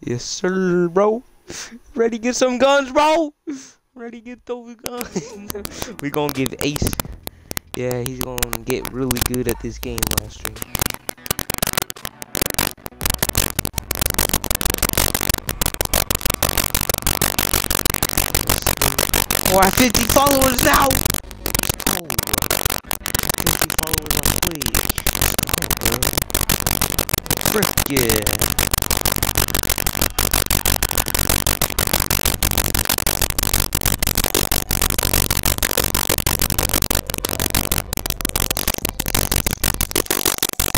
Yes, sir, bro. Ready to get some guns, bro? Ready to get those guns? we gonna give Ace. Yeah, he's gonna get really good at this game last stream. Oh, I have 50 followers now! Oh, 50 followers on Twitch. Oh. Frick yeah.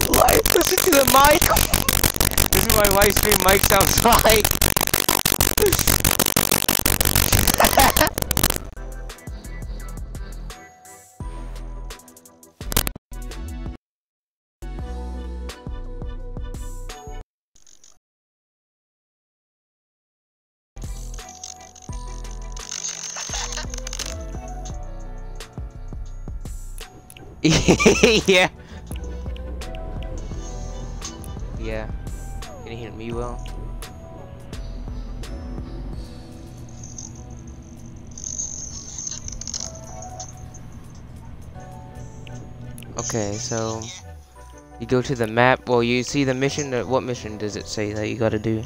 Live, listen to the mic! This cream like. yeah. Yeah. Me well? Okay, so you go to the map. Well, you see the mission. uh, What mission does it say that you gotta do?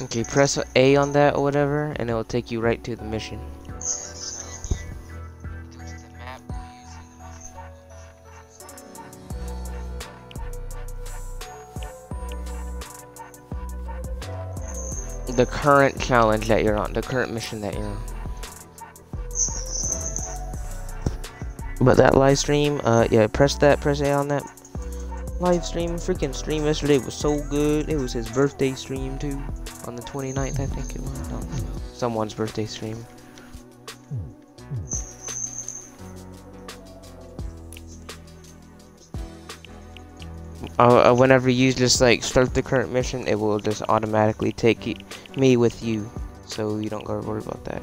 Okay, press A on that or whatever, and it will take you right to the mission. The current challenge that you're on, the current mission that you're on. But that live stream, uh, yeah, press that, press A on that live stream. Freaking stream yesterday was so good. It was his birthday stream too, on the 29th, I think it was. No, someone's birthday stream. Uh, uh, whenever you just like start the current mission, it will just automatically take y- me with you, so you don't gotta worry about that.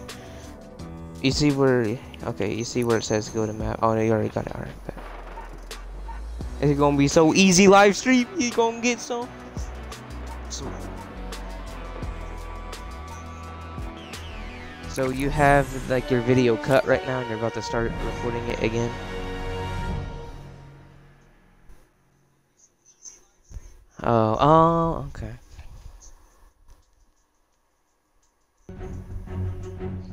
You see where? Okay, you see where it says go to map. Oh, no, you already got it. Alright. bet. It's gonna be so easy live stream. You gonna get some. So, so you have like your video cut right now, and you're about to start recording it again. Oh, oh, okay.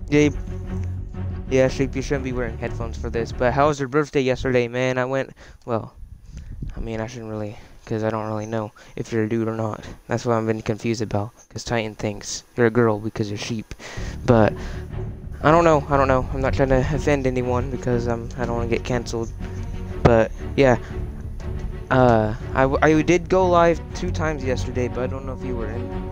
You- yeah, Sheep, you shouldn't be wearing headphones for this. But how was your birthday yesterday, man? I went, well, I mean, I shouldn't really, because I don't really know if you're a dude or not. That's what I've been confused about, because Titan thinks you're a girl because you're sheep. But, I don't know, I don't know. I'm not trying to offend anyone because I'm, I don't want to get canceled. But, yeah. Uh, I, I did go live two times yesterday, but I don't know if you were in.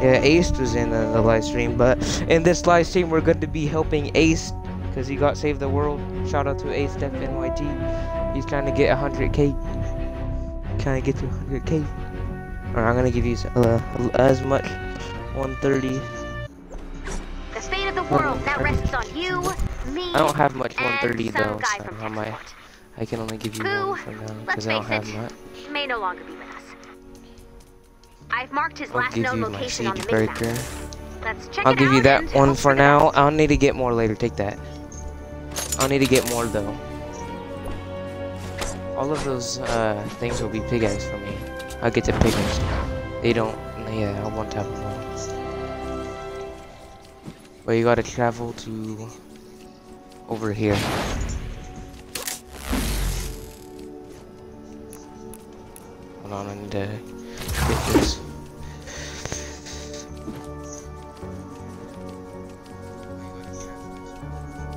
Yeah, Ace was in the, the live stream, but in this live stream we're going to be helping Ace because he got Save the World. Shout out to Ace Def NYT. He's trying to get 100k. Trying to get to 100k. Alright, I'm gonna give you uh, as much 130. The fate of the world now rests on you, me, I don't have much 130 though, so from I I can only give you Who, one for now let's because I don't have it, much. may no longer be with. I've marked his I'll last give known you my location on the breaker. Let's check I'll give you that one for now. best. I'll need to get more later. Take that. I'll need to get more though. All of those uh, things will be pig eggs for me. I'll get the pig eggs. They don't. Yeah, I want to have them all. But you gotta travel to over here. Hold on, I need to get.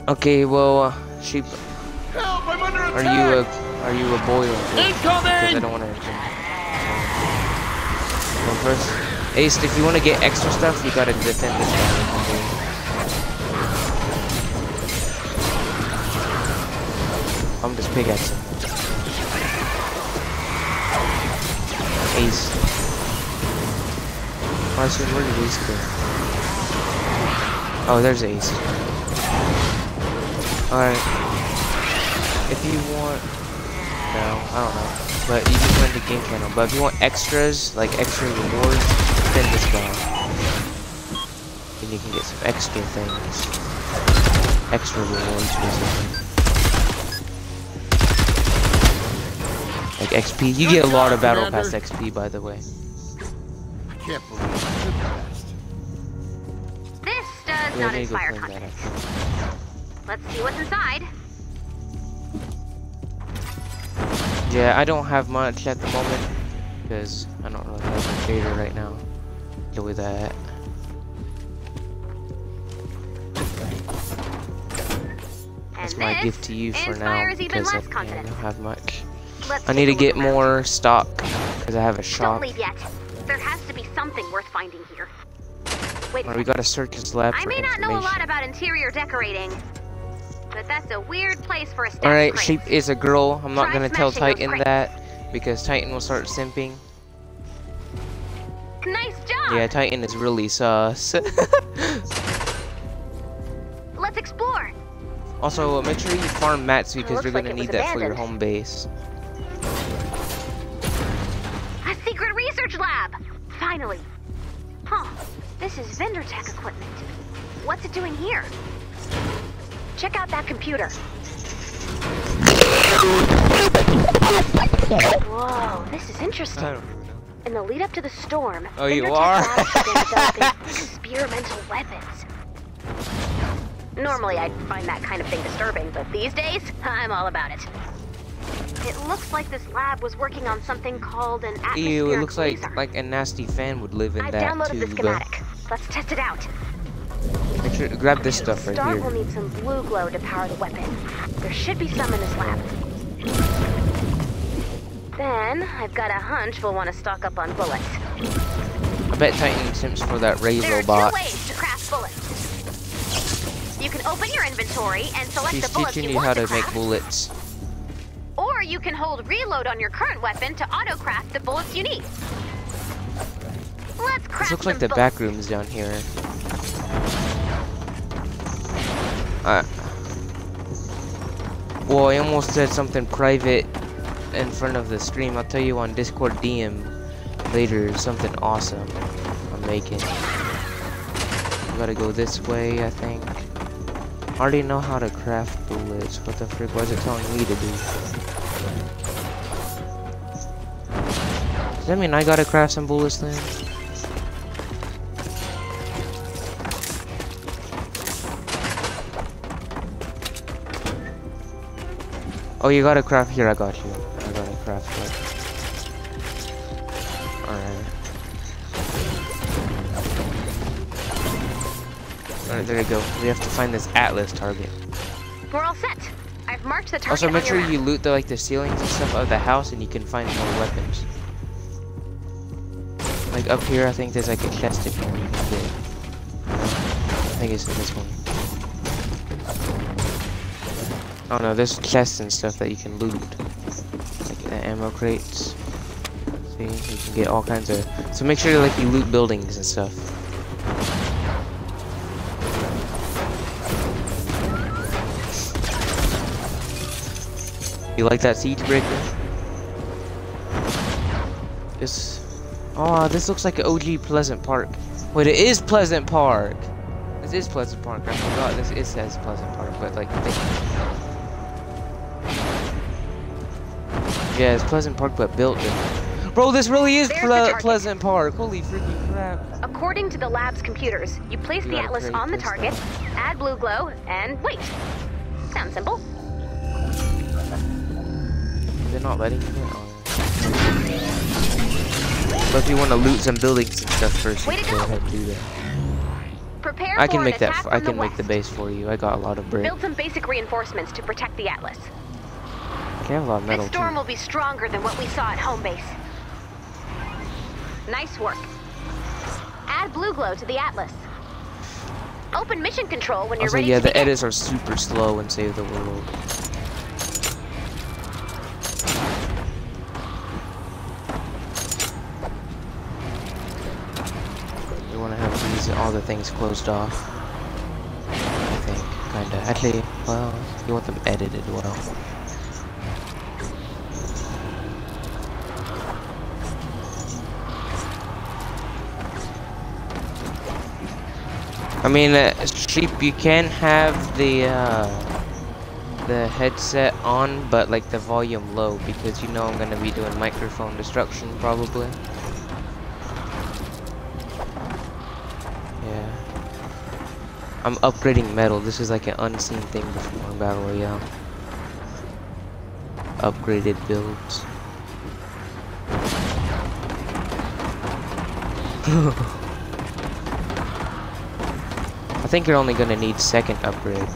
Okay, well, uh, sheep. Help! I'm under Are you a are you a boy or a girl? Because I don't want to. Well, first, Ace, if you want to get extra stuff, you gotta defend this guy. I'm just pickaxing. Ace. Marcin, where did Ace go? Oh, there's Ace. Alright. if you want, no, I don't know. But you can join the game channel. But if you want extras, like extra rewards, then this guy. And you can get some extra things. Extra rewards, basically. XP. You get a lot of Battle Pass XP, by the way. I can't believe it. You're the. This does Yeah, not there you go, inspire confidence. Let's see what's inside. Yeah, I don't have much at the moment because I don't really have a data right now. Deal with that. And That's my gift to you for now because I, less yeah, I confidence. don't have much. Let's I need to get around. more stock because I have a shop. Don't leave yet. There has to be something worth finding here. Wait a Or we gotta search this lab I may not know a lot about interior decorating, but that's a weird place for a stack Alright, of. Sheep is a girl. I'm not Try gonna tell Titan that because Titan will start simping. Nice job! Yeah, Titan is really sus. Let's explore! also, uh, make sure you farm mats because Looks you're gonna was need that for your home base. Finally! Huh. This is vendor tech equipment. What's it doing here? Check out that computer. Whoa, this is interesting. I don't even know. In the lead up to the storm, Oh, you are? Experimental weapons. Normally, I'd find that kind of thing disturbing, but these days, I'm all about it. It looks like this lab was working on something called an atmospheric Ew, it looks like laser. like a nasty fan would live in I've that downloaded the schematic. Let's test it out. Make sure to grab this stuff right Start will need some blue glow to power the weapon. There should be some in this lab. Then, I've got a hunch we'll want to stock up on bullets. I bet Titan simps for that There are Razor two ways to craft bullets. You can open your inventory and select She's the bullets teaching you you want how to to make bullets. You can hold reload on your current weapon to auto-craft the bullets you need. Let's craft This looks like the bullets. back rooms down here. Uh, well, I almost said something private in front of the stream. I'll tell you on Discord DM later something awesome I'm making. I gotta go this way, I think. I already know how to craft bullets. What the frick was it telling me to do? Does that mean I gotta craft some bullets then? Oh, you gotta craft here. I got you. I gotta craft. Alright. Alright, there you go. We have to find this Atlas target. We're all set. I've marked the target Also, make sure you loot the like the ceilings and stuff of the house, and you can find more weapons. Like up here, I think there's like a chest here you can get. I think it's this one. Oh no, there's chests and stuff that you can loot. Like the ammo crates. See, you can get all kinds of. So make sure like you loot buildings and stuff. You like that siege breaker? This. Oh, this looks like an OG Pleasant Park. Wait, it is Pleasant Park. This is Pleasant Park. I forgot this. It says Pleasant Park, but like. Yeah, it's Pleasant Park, but built different. Bro, this really is Ple. Pleasant Park. Holy freaking crap! According to the lab's computers, you place You the atlas on the target, add blue glow, and wait. Sounds simple. They're not letting me in. But if you want to loot some buildings and stuff first, you can go ahead and do that. Prepare I can make that. I can the make the base for you. I got a lot of brick. Build some basic reinforcements to protect the atlas. I have a lot of metal This storm too. will be stronger than what we saw at home base. Nice work. Add blue glow to the atlas. Open mission control when you're Also, ready yeah, to the edits are super slow in Save the World. things closed off. I think, kinda. Actually, well, you want them edited well. I mean, uh, sheep, you can have the, uh, the headset on, but like the volume low, because you know I'm gonna be doing microphone destruction probably. I'm upgrading metal. This is like an unseen thing before Battle Royale. Upgraded builds. I think you're only gonna need second upgrade.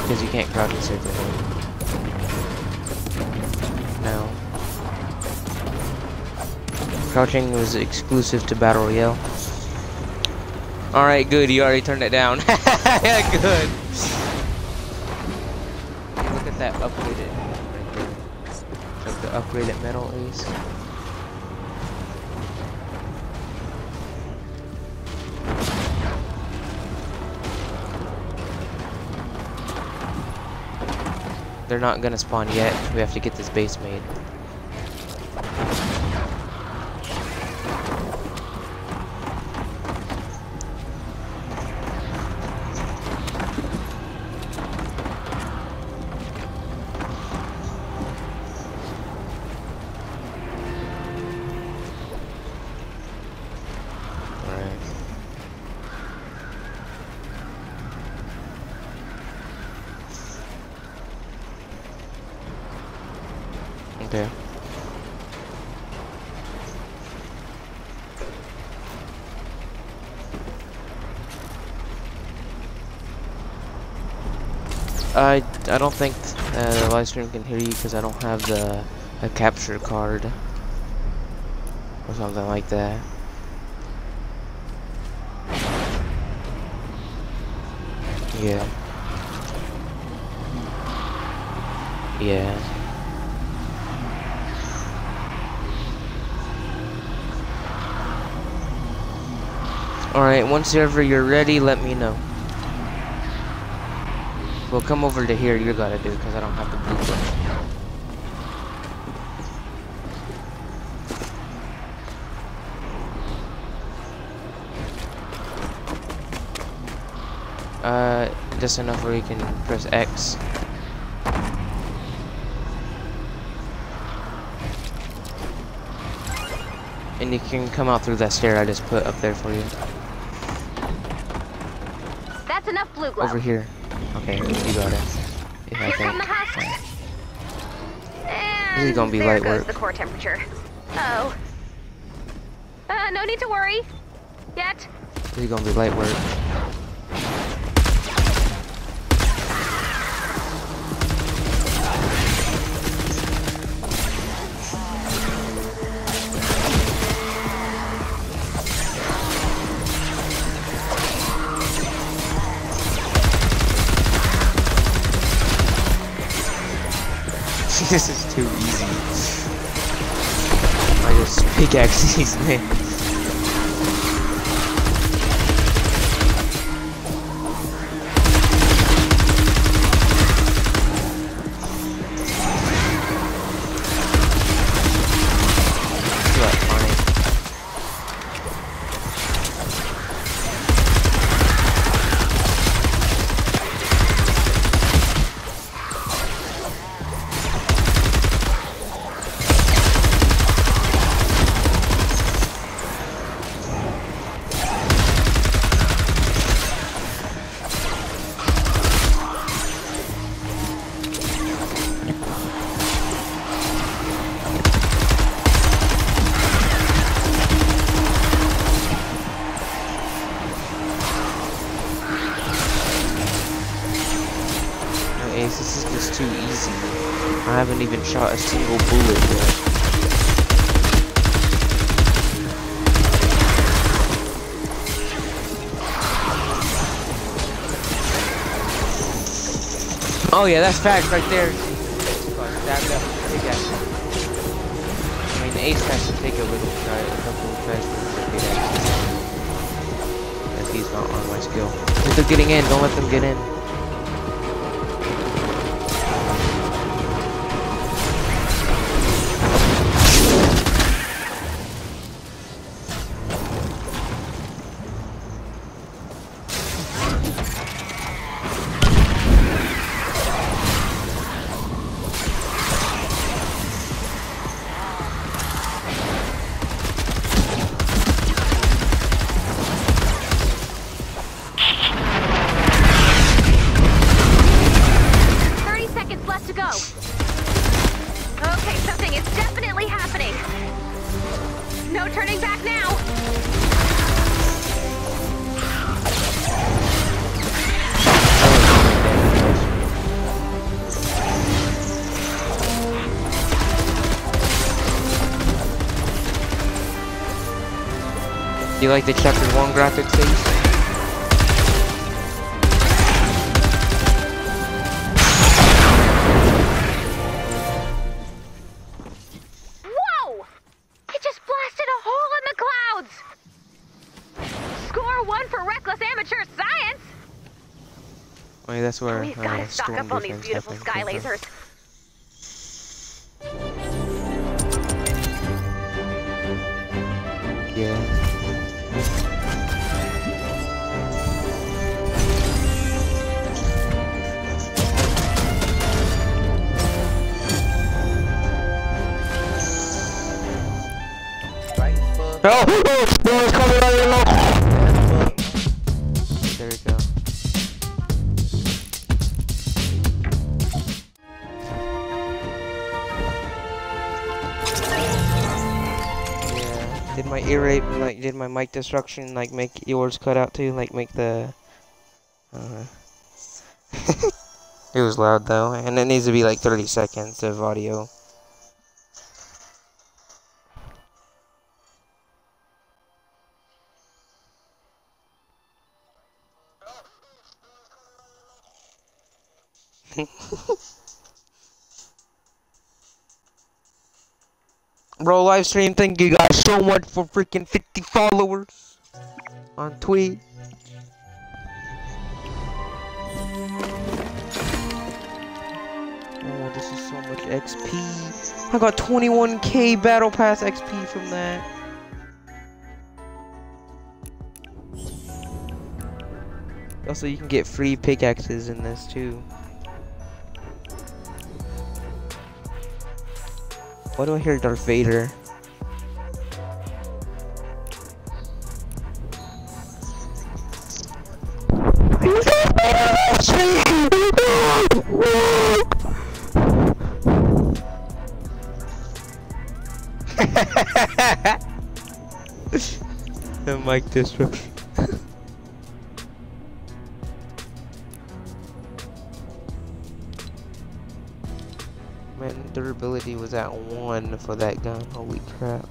Because you can't crouch save the No. Crouching was exclusive to Battle Royale. Alright, good, you already turned it down. good. Look at that upgraded there. The upgraded metal ace. They're not gonna spawn yet. We have to get this base made. I don't think uh, the live stream can hear you because I don't have the a capture card or something like that. Yeah. Yeah. Alright, once ever you're ready, let me know. Well, come over to here, you gotta do, because I don't have the blueprint. Uh, just enough where you can press X. And you can come out through that stair I just put up there for you. That's enough blue glow. Over here. Okay, you got it. Yeah, I Here come the think. Yeah. And is gonna be light work. the core temperature. Oh. Uh, no need to worry. Yet. This is gonna be light work. Just pickaxe shot a single bullet yet. Oh yeah, that's fact right there. I mean, Ace has to take a little try, a couple of tries to get. If he's not on my skill. If they're getting in, don't let them get in. You like the chapter one graphics face? Whoa! It just blasted a hole in the clouds! Score one for reckless amateur science! Wait, that's where We've uh, gotta stock up on these beautiful happened sky lasers. Oh! Oh! Coming out of. Yeah. Did my ear rape like did my mic destruction like make yours cut out too? Like make the uh It was loud though, and it needs to be like 30 seconds of audio. Bro, live stream, thank you guys so much for freaking 50 followers on Twitch. Oh, this is so much XP. I got 21k Battle Pass XP from that. Also, you can get free pickaxes in this too. Why do I hear Darth Vader? the mic disruption. Was at one for that gun. Holy crap.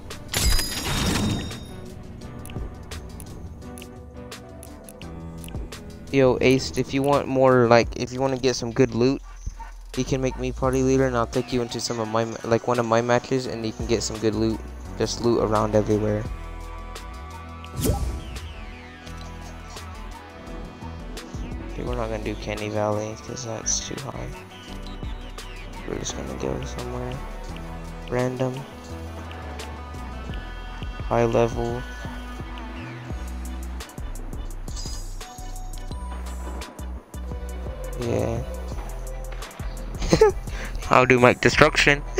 Yo, Ace, if you want more, like, if you want to get some good loot, you can make me party leader and I'll take you into some of my, like, one of my matches and you can get some good loot. Just loot around everywhere. Okay, we're not gonna do Canny Valley because that's too high. We're just gonna go somewhere random, high level. Yeah. I'll do mic destruction.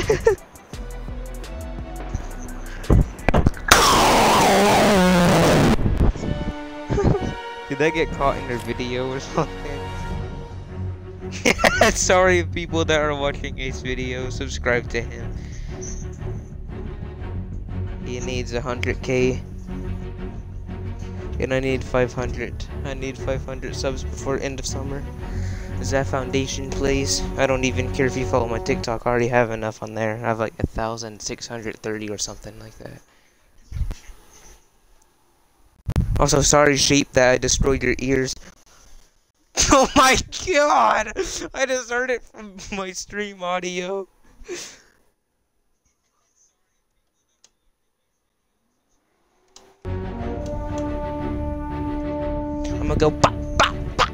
Did that get caught in their video or something? Sorry, people that are watching Ace video, subscribe to him. He needs 100k. And I need 500. I need 500 subs before end of summer. Is that foundation place? I don't even care if you follow my TikTok. I already have enough on there. I have like 1,630 or something like that. Also, sorry, sheep, that I destroyed your ears. Oh my god! I just heard it from my stream audio. I'm gonna go pop, pop, pop.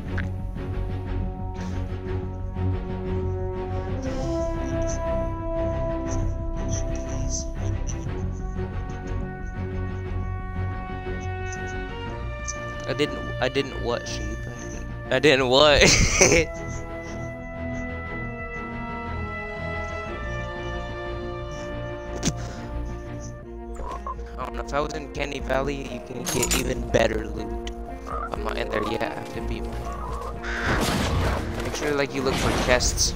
I didn't. I didn't what sheep. I didn't what. I don't know. If I was in Canny Valley, you can get even better loot. I'm not in there yet. I have to beat one. Make sure like you look for chests.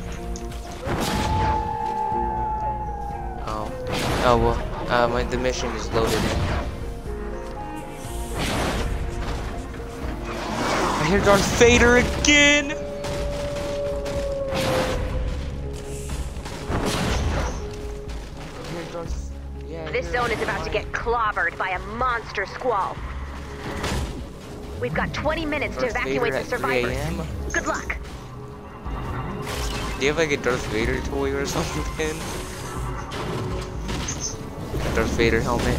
Oh. Oh well. Uh, my, the mission is loaded in. I hear Darth Vader again! I hear Darth- yeah, I This zone is about to get clobbered by a monster squall. We've got 20 minutes to evacuate Vader the survivors. Good luck. Do you have like a Darth Vader toy or something? A Darth Vader helmet.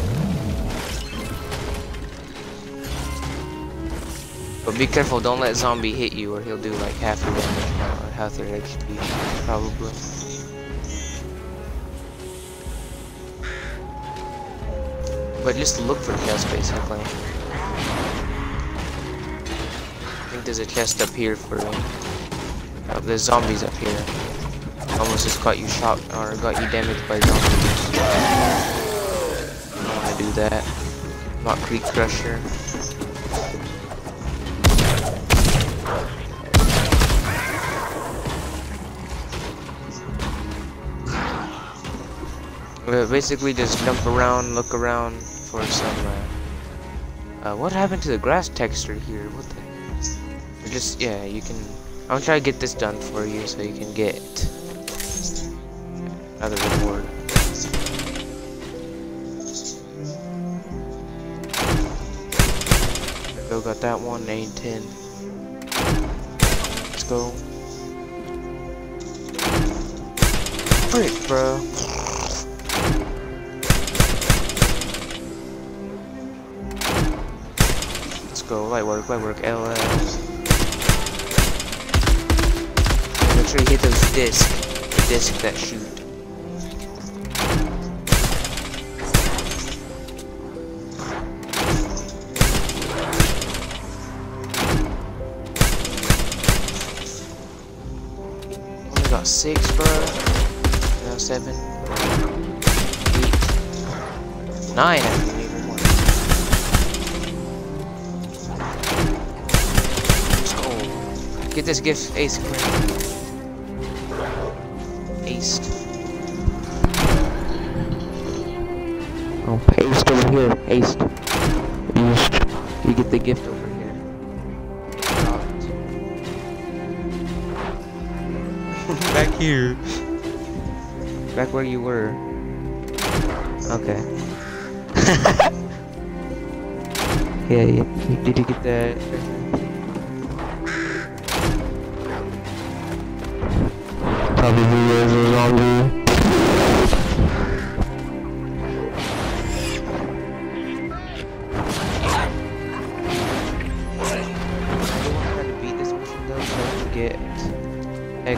But be careful, don't let zombie hit you or he'll do like half your damage now, or half your HP, probably. But just look for chests basically. I think there's a chest up here for uh, there's zombies up here. Almost just got you shot or got you damaged by zombies. I don't wanna do that. Not Creek Crusher. Basically just jump around, look around for some uh, uh, what happened to the grass texture here? What the just yeah, you can I'm gonna try to get this done for you so you can get another reward. Go, got that one, 8 10. Let's go. Frick, bro. Let's go, light work, light work, LL. You hit those discs. The disc that shoot. Only got six, bro. No, seven. Eight. Nine, I believe. Get this gift, Ace Queen. Here. Back where you were. Okay. yeah, yeah. Did you get that? Probably is a zombie. I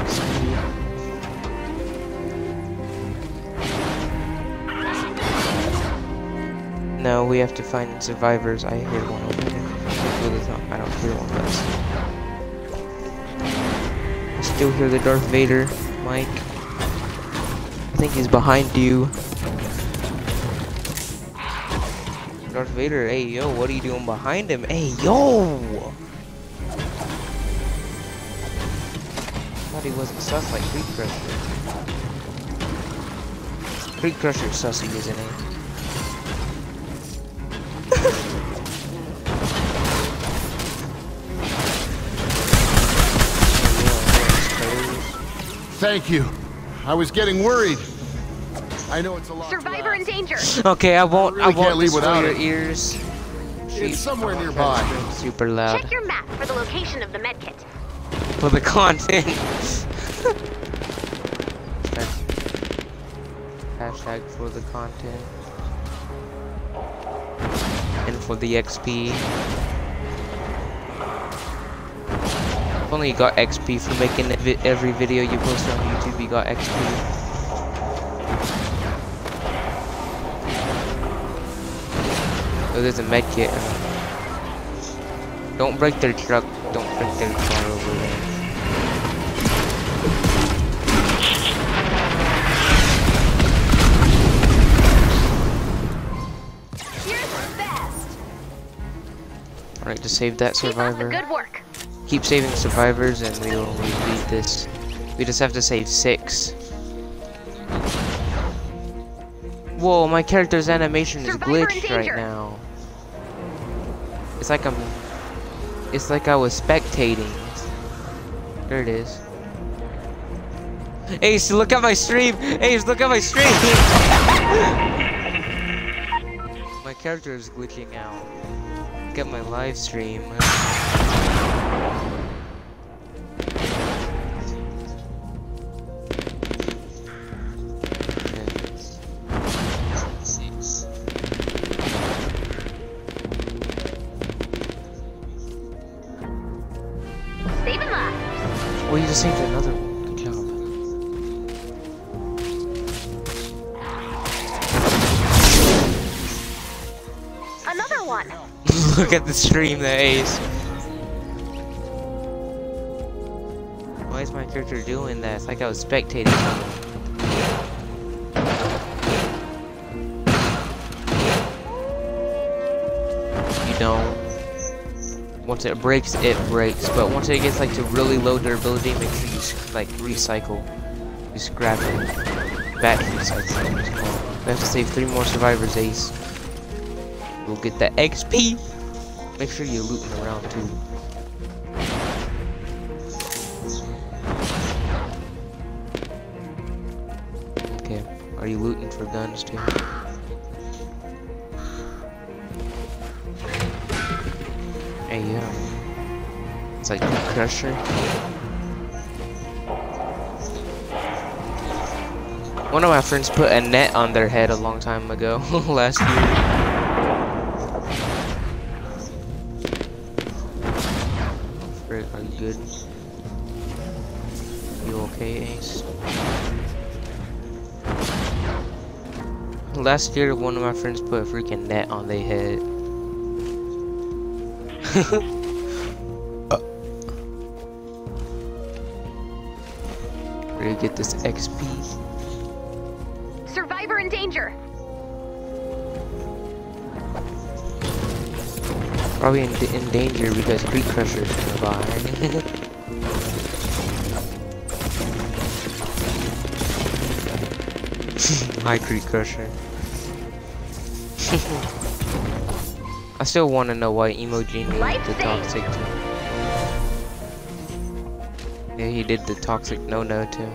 have to find survivors. I hear one over there. I don't hear one, but I still hear the Darth Vader, Mike. I think he's behind you. Darth Vader, hey yo, what are you doing behind him? Hey yo! Thought he wasn't sus like Creek Crusher. Creek Crusher's sussy, isn't he? Thank you. I was getting worried. I know it's a lot. Survivor in danger. Okay, I won't. really I won't can't leave without your it. ears. It's somewhere nearby. Super loud Check your map for the location of the medkit. for the content. Hashtag for the content and for the XP. You got XP for making vi- every video you post on YouTube. You got XP. Oh, there's a med kit. Don't break their truck. Don't break their car over there. You're the best. Alright, to save that Keep up the survivor. good work. Keep saving survivors and we will beat this. We just have to save six. Whoa, my character's animation is glitched right now. It's like I'm... It's like I was spectating. There it is. Ace, look at my stream! Ace, look at my stream! my character is glitching out. fuck up my live stream. Just saved another one. Good job. Another one. Look at the stream, the ace. Why is my character doing that? It's like I was spectating Once it breaks, it breaks. But once it gets like to really low durability, make sure you like recycle. You scrap it. Back recycle. We have to save three more survivors, Ace. We'll get the XP. Make sure you're looting around too. Okay, are you looting for guns too? It's like Crusher. One of my friends put a net on their head a long time ago, last year. Are you good? You okay, Ace? Last year, one of my friends put a freaking net on their head. to get this XP? Survivor in danger. Probably in, in danger because Creek Crusher is nearby. Hi, Creek Crusher. I still want to know why Emo Genie did the toxic too. Yeah, he did the toxic no-no too.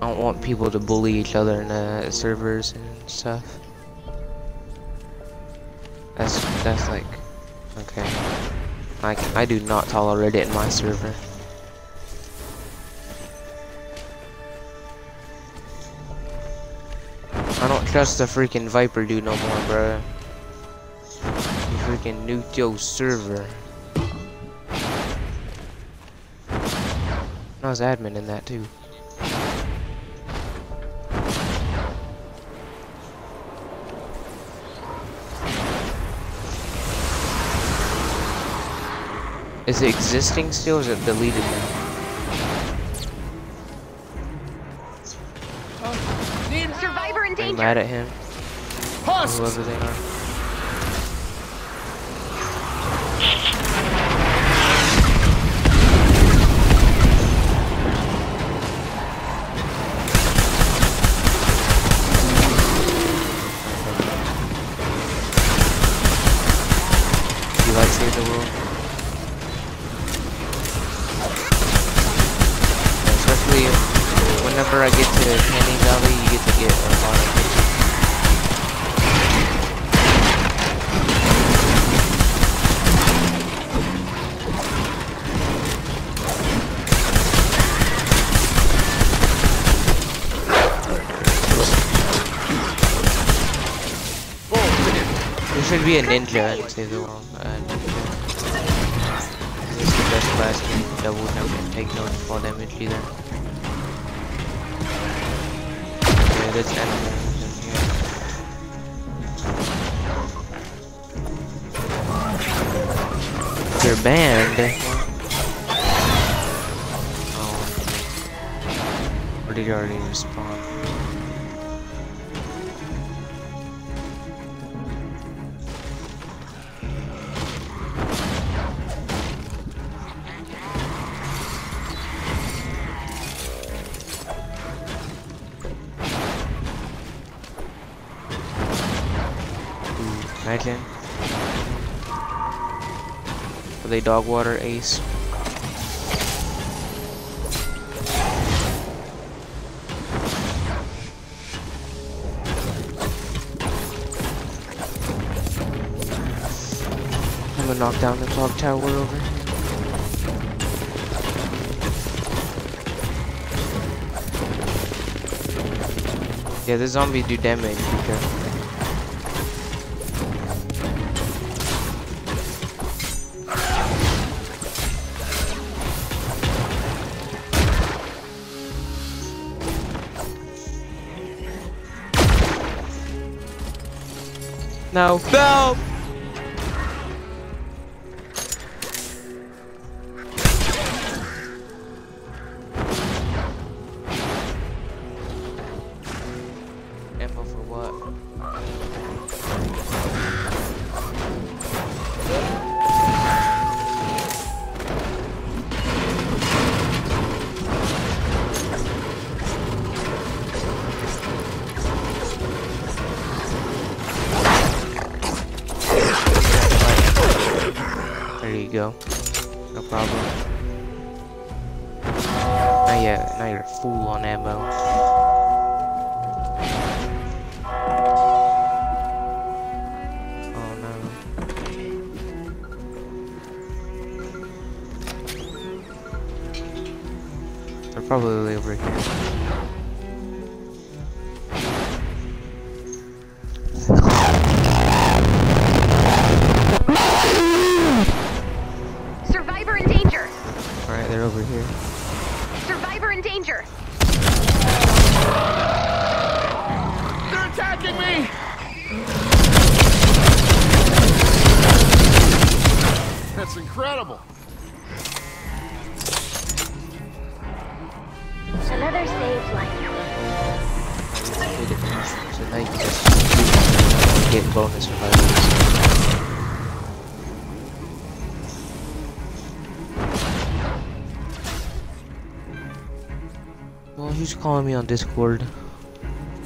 I don't want people to bully each other in the servers and stuff. That's that's like okay. Like I do not tolerate it in my server. I don't trust the freaking Viper dude no more, bro. He freaking nuked your server. I was admin in that too. Is it existing still or is it deleted now? Oh, Survivor in Are you danger. mad at him? Whoever they are? Whenever I get to Canny Valley, you get to get a lot of. There should be a ninja in Save the World. Ninja. It's the best class. Double never take no fall damage either. In here. They're banned. Oh. Did you already respawn? a dog water ace. I'm gonna knock down the clock tower over. Yeah, the zombies do damage, be careful. No. No! So now you can just get bonus survivors. Well, who's calling me on Discord?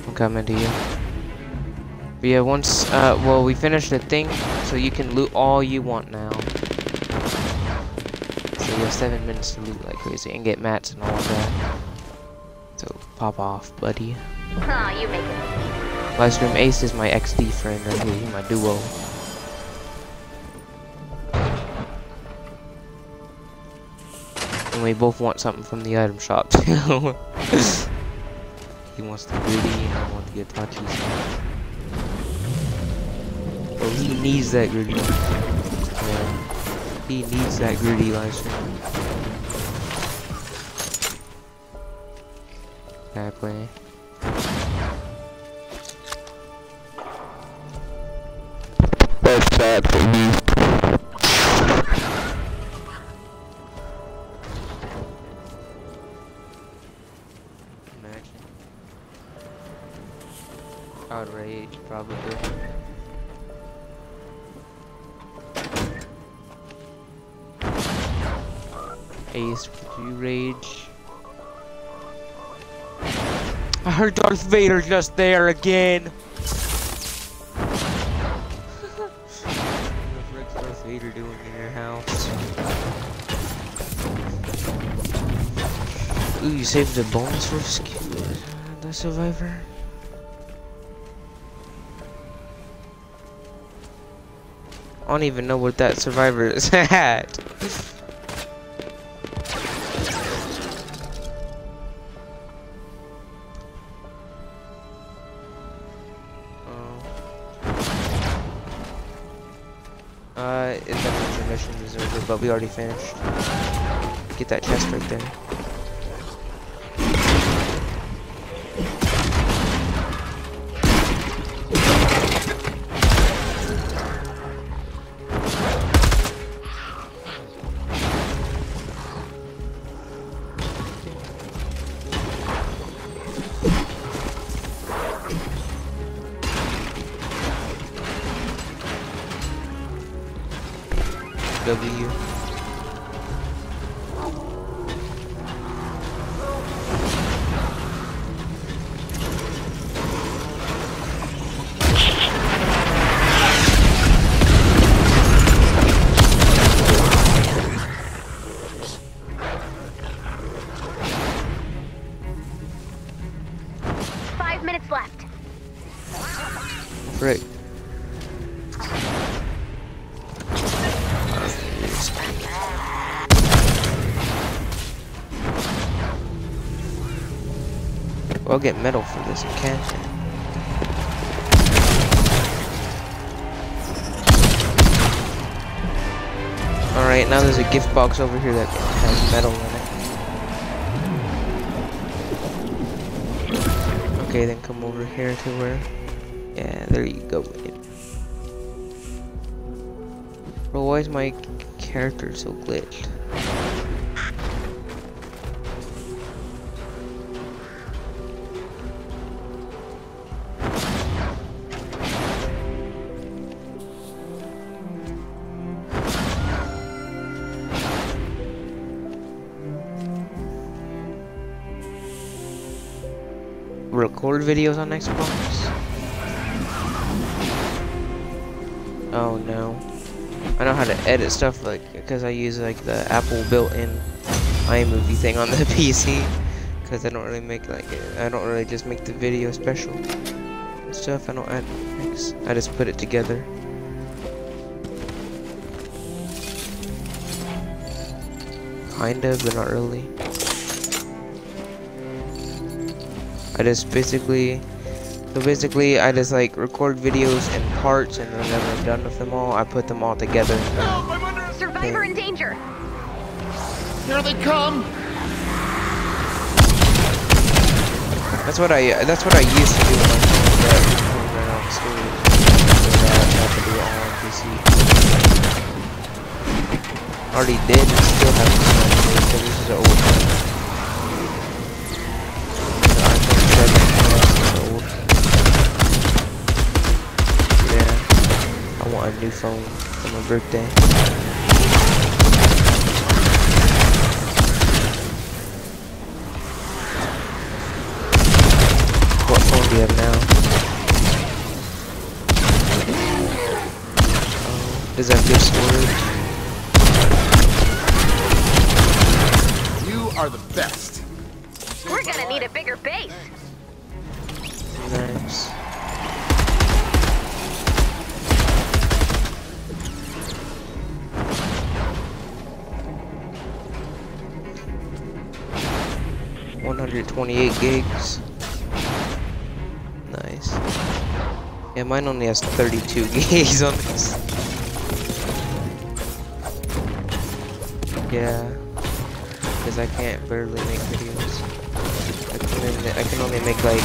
I'm coming to you. But yeah, once, uh, well, we finished the thing, so you can loot all you want now. So you have seven minutes to loot like crazy and get mats and all of that. So pop off, buddy. Aw, you make it. Livestream Ace is my XD friend right here, my duo. And we both want something from the item shop too. he wants the griddy and I want the Itachi. Oh, he needs that griddy. He needs that griddy livestream. Exactly. That's bad for me. Imagine. I would rage, probably. Ace, would you rage? I heard Darth Vader just there again! Ooh, you saved the bonus for. The survivor. I don't even know what that survivor is at. Uh, it's a mission reserve, but we already finished. Get that chest right there. I'll get metal for this cash. Alright, now there's a gift box over here that has metal in it. Okay, then come over here to where... Yeah, there you go. Bro, why is my character so glitched? Videos on Xbox? Oh no. I know how to edit stuff like because I use like the Apple built-in iMovie thing on the PC because I don't really make like I don't really just make the video special stuff. I don't add. I just put it together. Kind of, but not really. I just basically, so basically I just like record videos in parts and whenever I'm done with them all, I put them all together. Help! I'm under Survivor in danger. Here they come! That's what I, that's what I used to do when I was but when I ran out of storage. So now I have to do it on PC. Already did and still haven't started, so this is an old one. Yeah, I want a new phone for my birthday. What phone do you have now? Um, oh, does that have good storage? You are the best. We're gonna need a bigger base. 128 gigs. Nice. Yeah, mine only has 32 gigs on this. Yeah. Because I can't barely make videos. I can only, I can only make like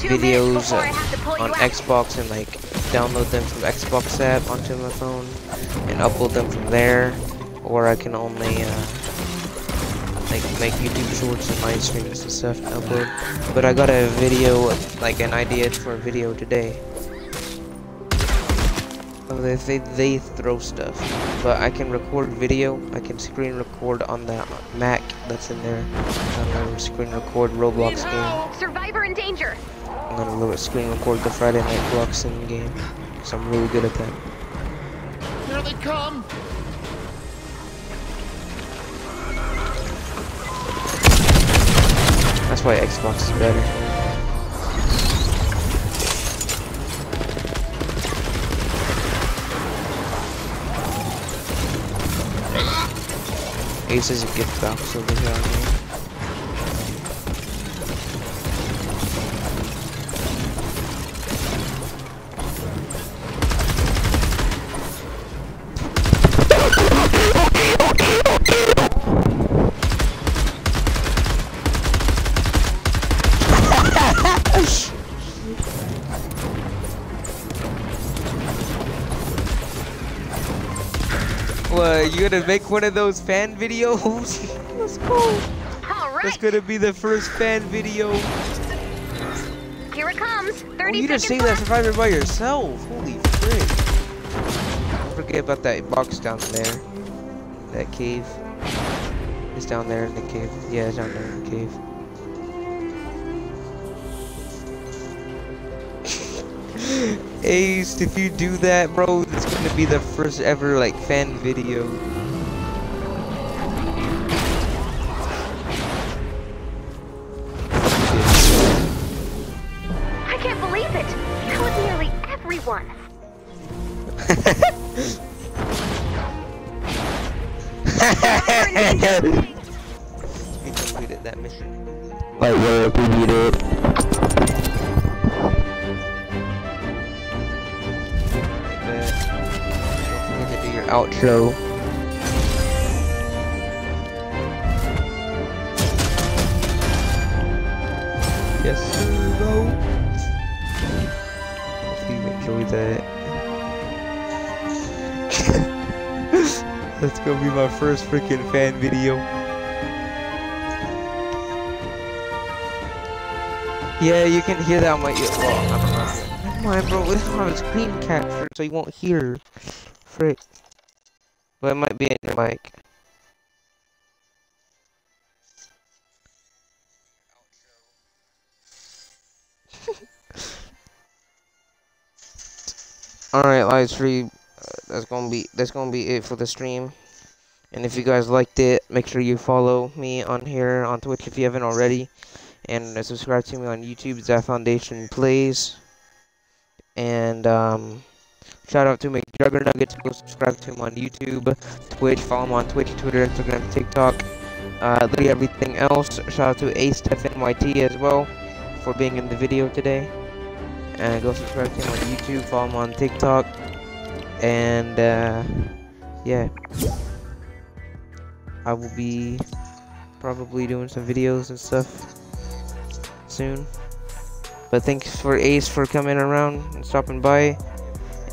videos on, on Xbox and like download them from Xbox app onto my phone and upload them from there. Or I can only uh, like make YouTube shorts and live streams and stuff and upload. But I got a video, like an idea for a video today. Oh, they, they, they throw stuff, but I can record video. I can screen record on that Mac that's in there. I'm gonna screen record Roblox game. Survivor in danger. I'm gonna screen record the Friday Night Bloxing game, because I'm really good at that. Here they come! Why Xbox is better. Ace is a gift box over here Gonna make one of those fan videos? Let's go. All right. That's gonna be the first fan video. Here it comes. 30 Oh, you just saved that survivor by yourself. Holy frick. Don't forget about that box down there. That cave. It's down there in the cave. Yeah, it's down there in the cave. Ace, if you do that, bro, it's gonna be the first ever like fan video. Outro. Yes. Hope you enjoy that. That's gonna be my first freaking fan video. Yeah, you can hear that on my ear. Well, I don't know. Never mind, bro. This one is screen capture, so you won't hear. Frick. It might be in your mic. Alright, live stream. Uh, that's gonna be that's gonna be it for the stream. And if you guys liked it, make sure you follow me on here on Twitch if you haven't already, and uh, subscribe to me on YouTube. Za Foundation Plays. And um, shout out to my Juggernuggets. Go subscribe to him on YouTube, Twitch. Follow him on Twitch, Twitter, Instagram, TikTok. Uh, literally everything else. Shout out to Ace NYT as well for being in the video today. And go subscribe to him on YouTube. Follow him on TikTok. And uh, yeah. I will be probably doing some videos and stuff soon. But thanks for Ace for coming around and stopping by.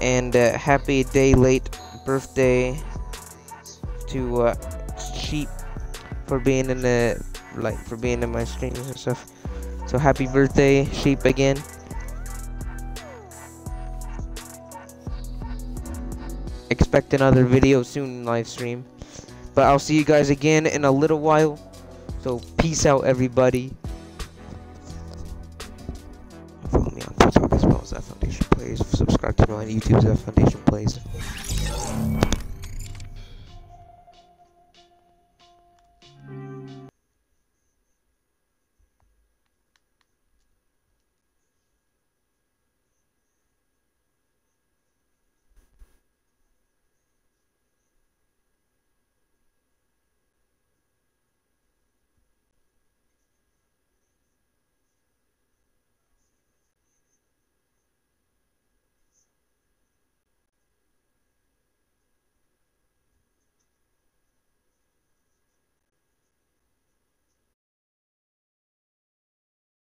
And uh, happy day late birthday to uh, Sheep for being in the like for being in my streams and stuff. So happy birthday, Sheep again. Expect another video soon live stream. But I'll see you guys again in a little while. So peace out everybody. As Za Foundation Plays.